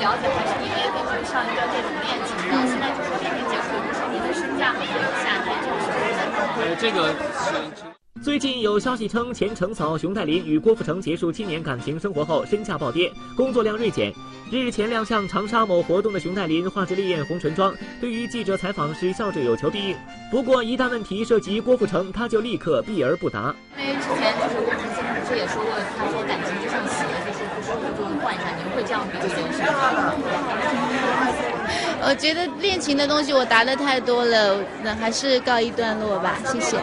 了解，还是因为根据上一个这种恋情的，现在就说恋情结束，就说您的身价会下跌，这是不是真的？呃，这个。最近有消息称，前程嫂熊黛林与郭富城结束七年感情生活后，身价暴跌，工作量锐减。日前亮相长沙某活动的熊黛林，画着烈焰红唇妆，对于记者采访时笑着有求必应。不过一旦问题涉及郭富城，她就立刻避而不答。因为之前就是郭富城不是也说过，他说感情就像鞋，就是不舒服就换上，您会这样比这件事吗？我觉得恋情的东西我答的太多了，那还是告一段落吧，谢谢。